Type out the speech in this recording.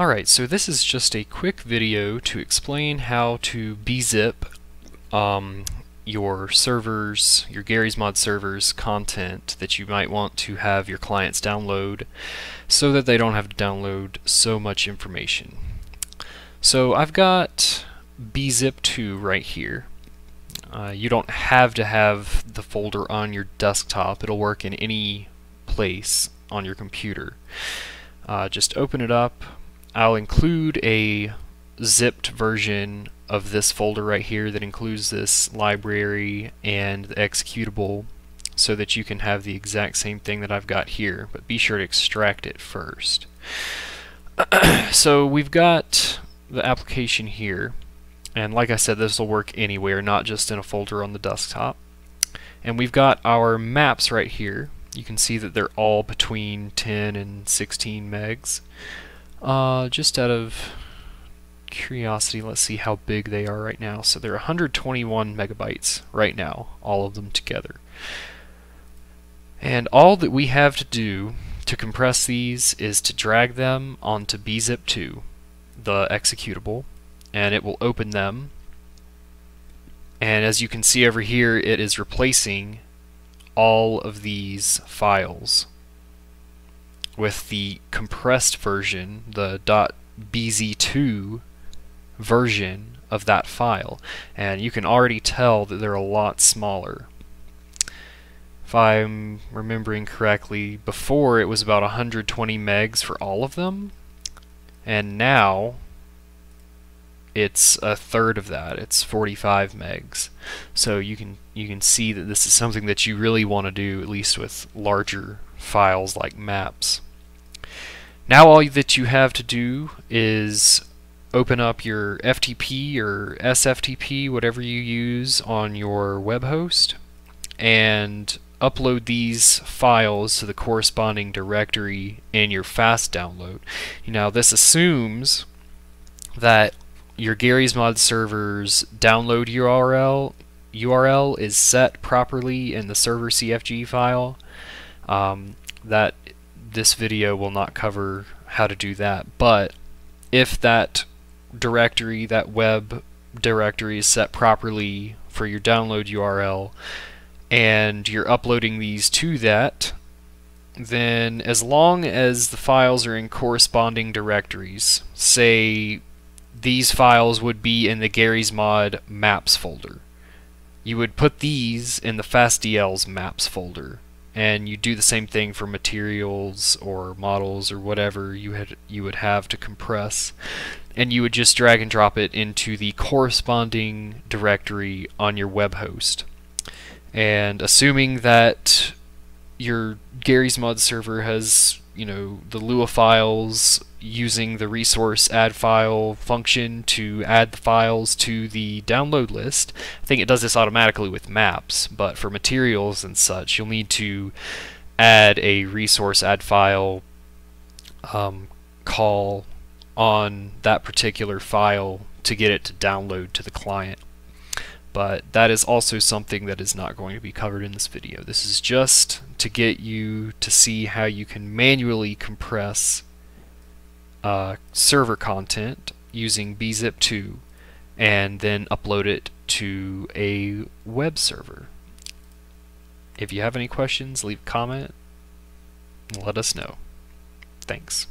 Alright, so this is just a quick video to explain how to bzip um, your servers, your Garry's Mod servers content that you might want to have your clients download so that they don't have to download so much information. So I've got bzip2 right here. Uh, you don't have to have the folder on your desktop. It'll work in any place on your computer. Uh, just open it up. I'll include a zipped version of this folder right here that includes this library and the executable so that you can have the exact same thing that I've got here, but be sure to extract it first. so we've got the application here, and like I said, this will work anywhere, not just in a folder on the desktop. And we've got our maps right here. You can see that they're all between 10 and 16 megs. Uh, just out of curiosity, let's see how big they are right now. So they're 121 megabytes right now, all of them together. And all that we have to do to compress these is to drag them onto bzip2, the executable, and it will open them. And as you can see over here, it is replacing all of these files with the compressed version, the .bz2 version of that file. And you can already tell that they're a lot smaller. If I'm remembering correctly, before it was about 120 megs for all of them, and now it's a third of that. It's 45 megs. So you can you can see that this is something that you really want to do at least with larger files like maps. Now all that you have to do is open up your FTP or SFTP, whatever you use on your web host, and upload these files to the corresponding directory in your fast download. Now this assumes that your Garry's Mod server's download URL URL is set properly in the server CFG file. Um, that this video will not cover how to do that, but if that directory, that web directory is set properly for your download URL, and you're uploading these to that, then as long as the files are in corresponding directories, say these files would be in the Garry's Mod maps folder. You would put these in the FastDL's maps folder and you do the same thing for materials or models or whatever you had you would have to compress. And you would just drag and drop it into the corresponding directory on your web host. And assuming that your Garry's mod server has you know the Lua files using the resource add file function to add the files to the download list. I think it does this automatically with maps, but for materials and such, you'll need to add a resource add file um, call on that particular file to get it to download to the client. But that is also something that is not going to be covered in this video. This is just to get you to see how you can manually compress uh, server content using bzip2 and then upload it to a web server. If you have any questions, leave a comment. Let us know. Thanks.